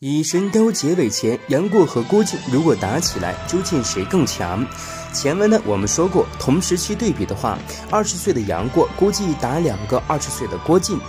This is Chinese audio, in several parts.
以神雕结尾前，杨过和郭靖如果打起来，究竟谁更强？前文呢，我们说过，同时期对比的话，二十岁的杨过估计打两个二十岁的郭靖，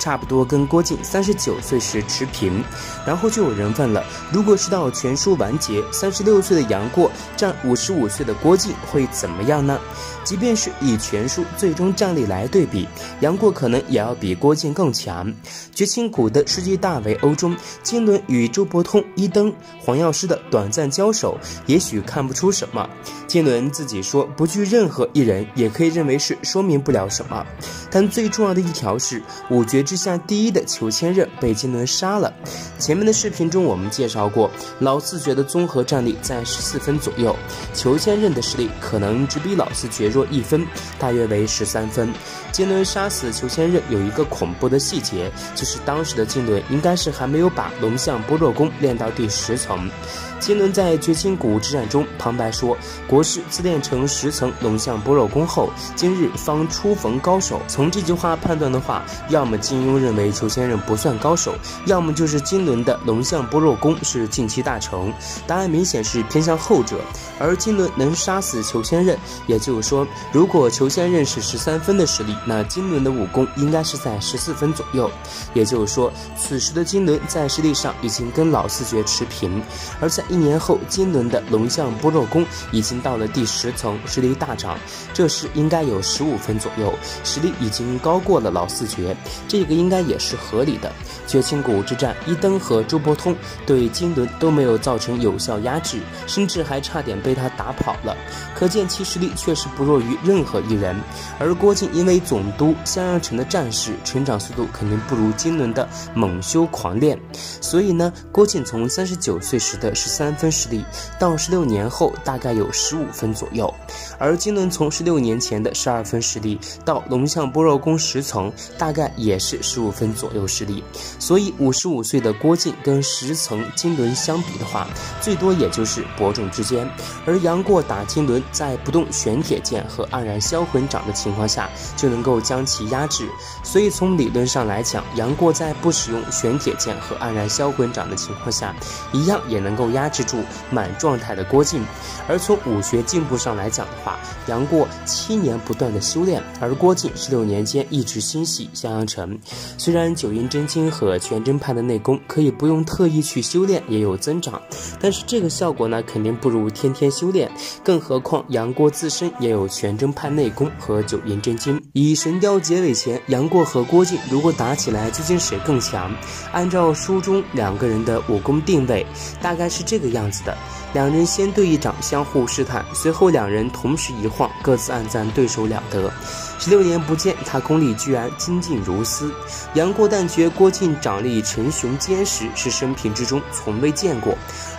差不多跟郭靖三十九岁时持平。然后就有人问了，如果是到全书完结，三十六岁的杨过战五十五岁的郭靖会怎么样呢？即便是以全书最终战力来对比，杨过可能也要比郭靖更强。绝情谷的世纪大围殴中，金轮与周伯通、一灯、黄药师的短暂交手，也许看不出什么。金轮自己说不惧任何一人，也可以认为是说明不了什么。但最重要的一条是，五绝之下第一的裘千仞被金轮杀了。前面的视频中我们介绍过，老四绝的综合战力在十四分左右，裘千仞的实力可能只比老四绝弱一分，大约为十三分。金轮杀死裘千仞有一个恐怖的细节，就是当时的金轮应该是还没有把龙象般若功练到第十层。金轮在绝情谷之战中旁白说：“国师自练成十层龙象般若功后，今日方初逢高手。”从这句话判断的话，要么金庸认为裘千仞不算高手，要么就是金轮的龙象般若功是近期大成。答案明显是偏向后者。而金轮能杀死裘千仞，也就是说，如果裘千仞是十三分的实力，那金轮的武功应该是在十四分左右。也就是说，此时的金轮在实力上已经跟老四绝持平，而在一年后，金轮的龙象般若功已经到了第十层，实力大涨。这时应该有十五分左右，实力已经高过了老四绝，这个应该也是合理的。绝情谷之战，一灯和周伯通对金轮都没有造成有效压制，甚至还差点被他打跑了，可见其实力确实不弱于任何一人。而郭靖因为总督襄阳城的战士，成长速度肯定不如金轮的猛修狂练，所以呢，郭靖从三十九岁时的十三分实力，到十六年后大概有十五分左右，而金轮从十六年前的十二分实力到龙象般若功十层，大概也是十五分左右实力。所以五十五岁的郭靖跟十层金轮相比的话，最多也就是伯仲之间。而杨过打金轮，在不动玄铁剑和黯然销魂掌的情况下，就能够将其压制。所以从理论上来讲，杨过在不使用玄铁剑和黯然销魂掌的情况下，一样也能够压制住满状态的郭靖。而从武学进步上来讲的话，杨过七年不断的修炼，而郭靖十六年间一直心系襄阳城。虽然九阴真经和全真派的内功可以不用特意去修炼也有增长，但是这个效果呢，肯定不如天天修炼。更何况杨过自身也有全真派内功和九阴真经。以神雕结尾前，杨过和郭靖如果打起来，究竟谁更强？按照书中两个人的武功定位，大概是这个样子的。两人先对一掌，相互试探，随后两人同时一晃，各自暗赞对手了得。十六年不见，他功力居然精进如斯。杨过但觉郭靖掌力沉雄坚实，是生平之中从未见过；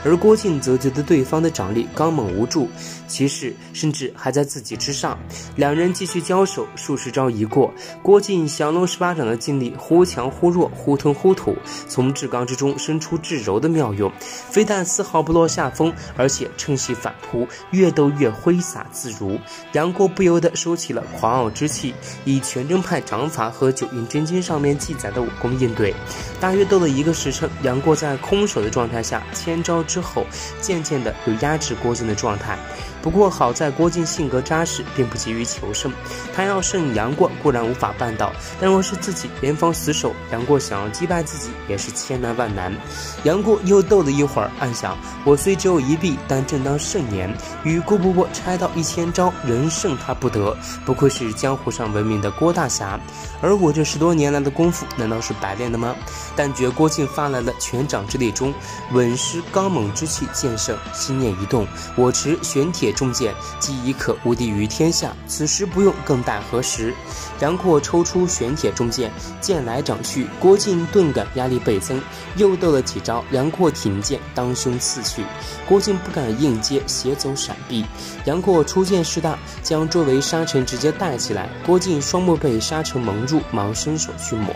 而郭靖则觉得对方的掌力刚猛无助，其势甚至还在自己之上。两人继续交手，数十招一过，郭靖降龙十八掌的劲力忽强忽弱，忽吞忽吐，从至刚之中生出至柔的妙用，非但丝毫不落下风，而且趁隙反扑，越斗越挥洒自如。杨过不由得收起了狂傲之气，以全真派掌法和九阴真经上面记载的武功应对。大约斗了一个时辰，杨过在空手的状态下千招之后，渐渐的有压制郭靖的状态。不过好在郭靖性格扎实，并不急于求胜。他要胜杨过固然无法办到，但若是自己严防死守，杨过想要击败自己也是千难万难。杨过又斗了一会儿，暗想：我虽只有一臂，但正当盛年，与郭伯伯拆到一千招，仍胜他不得。不愧是江湖上闻名的郭大侠。而我这十多年来的功夫，难道是白练的吗？但觉郭靖发来了拳掌之力中稳实刚猛之气，渐盛，心念一动，我持玄铁重剑，即已可无敌于天下，此时不用，更待何时？杨过抽出玄铁重剑，剑来掌去，郭靖顿感压力倍增，又斗了几招，杨过挺剑当胸刺去，郭靖不敢应接，斜走闪避。杨过出剑势大，将周围沙尘直接带起来，郭靖双目被沙尘蒙住，忙伸手去抹。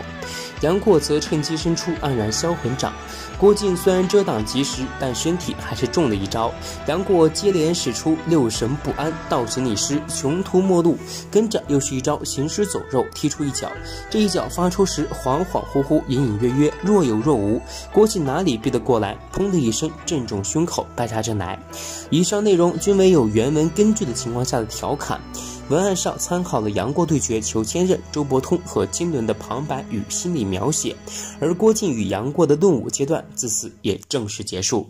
杨过则趁机伸出黯然销魂掌。郭靖虽然遮挡及时，但身体还是中了一招。杨过接连使出六神不安、倒行逆施、穷途末路，跟着又是一招行尸走肉，踢出一脚。这一脚发出时恍恍惚惚、隐隐约约、若有若无，郭靖哪里避得过来？砰的一声，正中胸口，败下阵来。以上内容均为有原文根据的情况下的调侃。文案上参考了杨过对决裘千仞、周伯通和金轮的旁白与心理描写，而郭靖与杨过的论武阶段自此也正式结束。